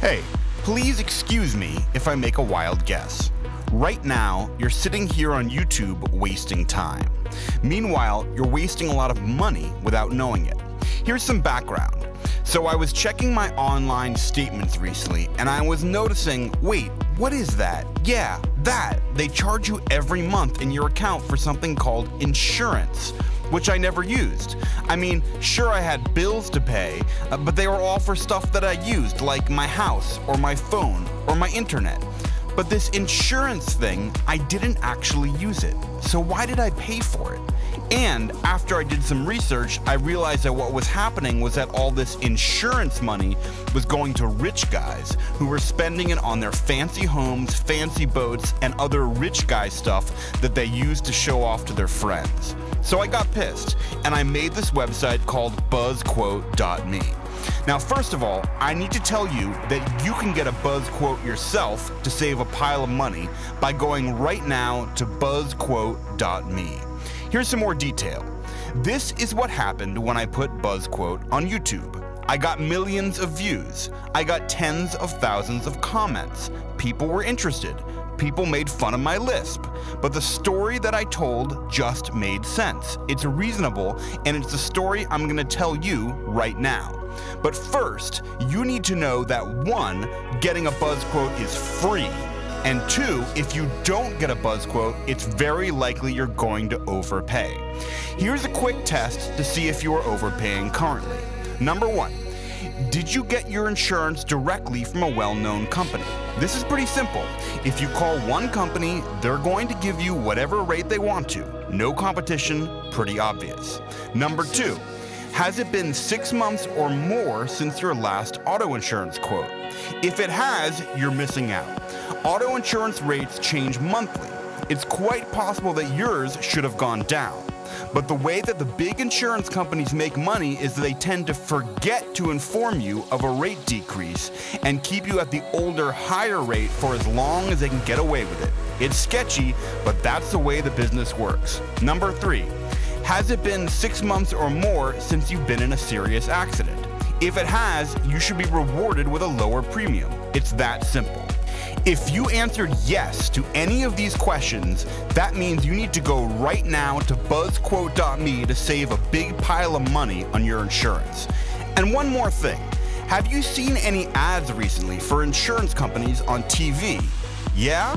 Hey, please excuse me if I make a wild guess. Right now, you're sitting here on YouTube wasting time. Meanwhile, you're wasting a lot of money without knowing it. Here's some background. So I was checking my online statements recently and I was noticing, wait, what is that? Yeah, that. They charge you every month in your account for something called insurance which I never used. I mean, sure, I had bills to pay, uh, but they were all for stuff that I used, like my house, or my phone, or my internet. But this insurance thing, I didn't actually use it. So why did I pay for it? And after I did some research, I realized that what was happening was that all this insurance money was going to rich guys who were spending it on their fancy homes, fancy boats, and other rich guy stuff that they used to show off to their friends. So I got pissed, and I made this website called buzzquote.me. Now, first of all, I need to tell you that you can get a buzz quote yourself to save a pile of money by going right now to buzzquote.me. Here's some more detail. This is what happened when I put BuzzQuote on YouTube. I got millions of views. I got tens of thousands of comments. People were interested. People made fun of my lisp. But the story that I told just made sense. It's reasonable, and it's the story I'm going to tell you right now. But first, you need to know that one, getting a buzz quote is free. And two, if you don't get a buzz quote, it's very likely you're going to overpay. Here's a quick test to see if you are overpaying currently. Number one, did you get your insurance directly from a well-known company? This is pretty simple. If you call one company, they're going to give you whatever rate they want to. No competition, pretty obvious. Number two, has it been six months or more since your last auto insurance quote? If it has, you're missing out. Auto insurance rates change monthly. It's quite possible that yours should have gone down. But the way that the big insurance companies make money is that they tend to forget to inform you of a rate decrease and keep you at the older, higher rate for as long as they can get away with it. It's sketchy, but that's the way the business works. Number three, has it been six months or more since you've been in a serious accident? If it has, you should be rewarded with a lower premium. It's that simple. If you answered yes to any of these questions, that means you need to go right now to buzzquote.me to save a big pile of money on your insurance. And one more thing. Have you seen any ads recently for insurance companies on TV? Yeah?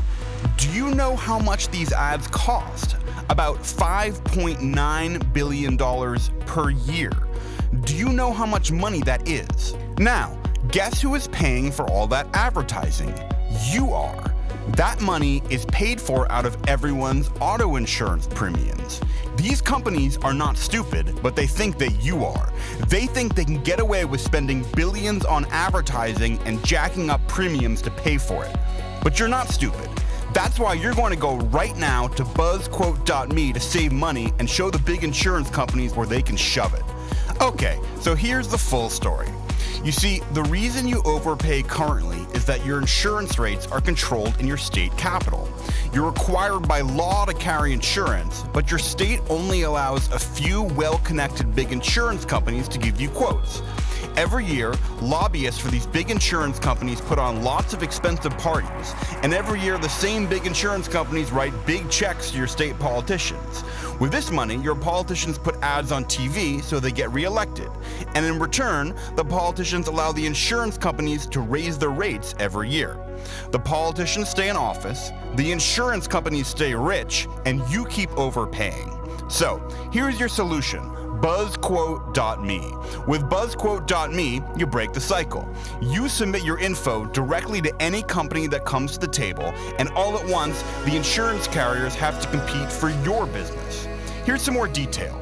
Do you know how much these ads cost? About $5.9 billion per year. Do you know how much money that is? Now, guess who is paying for all that advertising? you are. That money is paid for out of everyone's auto insurance premiums. These companies are not stupid, but they think that you are. They think they can get away with spending billions on advertising and jacking up premiums to pay for it. But you're not stupid. That's why you're going to go right now to buzzquote.me to save money and show the big insurance companies where they can shove it. Okay, so here's the full story. You see, the reason you overpay currently is that your insurance rates are controlled in your state capital. You're required by law to carry insurance, but your state only allows a few well-connected big insurance companies to give you quotes. Every year, lobbyists for these big insurance companies put on lots of expensive parties, and every year the same big insurance companies write big checks to your state politicians. With this money, your politicians put ads on TV so they get reelected. And in return, the politicians allow the insurance companies to raise their rates every year. The politicians stay in office, the insurance companies stay rich, and you keep overpaying. So, here's your solution buzzquote.me. With buzzquote.me, you break the cycle. You submit your info directly to any company that comes to the table, and all at once, the insurance carriers have to compete for your business. Here's some more detail.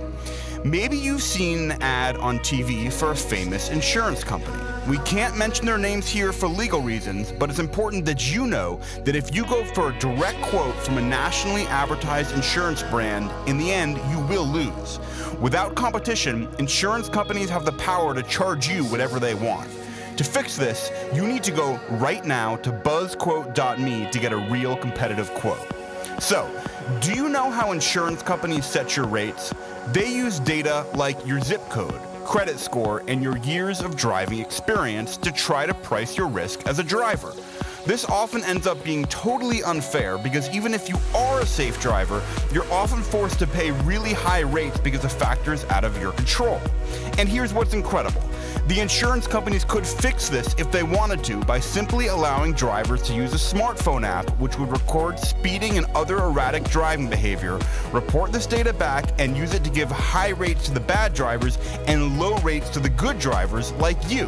Maybe you've seen an ad on TV for a famous insurance company. We can't mention their names here for legal reasons, but it's important that you know that if you go for a direct quote from a nationally advertised insurance brand, in the end, you will lose. Without competition, insurance companies have the power to charge you whatever they want. To fix this, you need to go right now to buzzquote.me to get a real competitive quote. So, do you know how insurance companies set your rates? They use data like your zip code, credit score and your years of driving experience to try to price your risk as a driver. This often ends up being totally unfair because even if you are a safe driver, you're often forced to pay really high rates because of factors out of your control. And here's what's incredible. The insurance companies could fix this if they wanted to by simply allowing drivers to use a smartphone app which would record speeding and other erratic driving behavior, report this data back, and use it to give high rates to the bad drivers and low rates to the good drivers like you.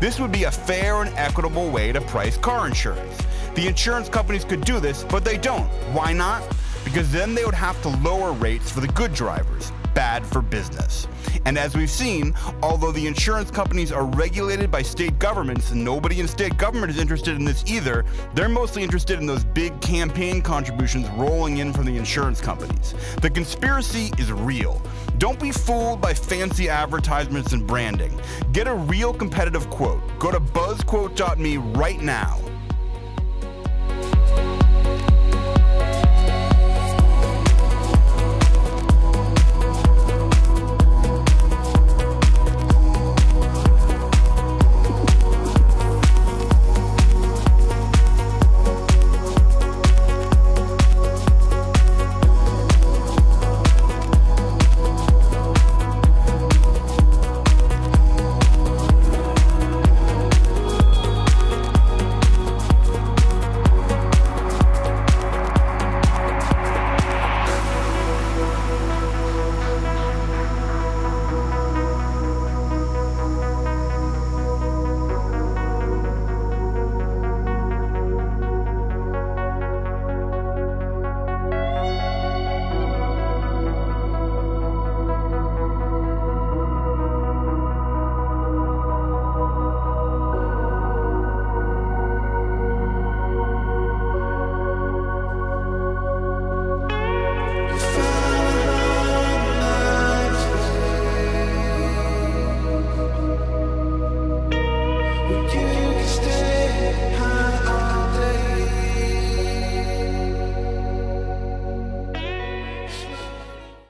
This would be a fair and equitable way to price car insurance. The insurance companies could do this, but they don't. Why not? Because then they would have to lower rates for the good drivers. Bad for business. And as we've seen, although the insurance companies are regulated by state governments, nobody in state government is interested in this either. They're mostly interested in those big campaign contributions rolling in from the insurance companies. The conspiracy is real. Don't be fooled by fancy advertisements and branding. Get a real competitive quote. Go to buzzquote.me right now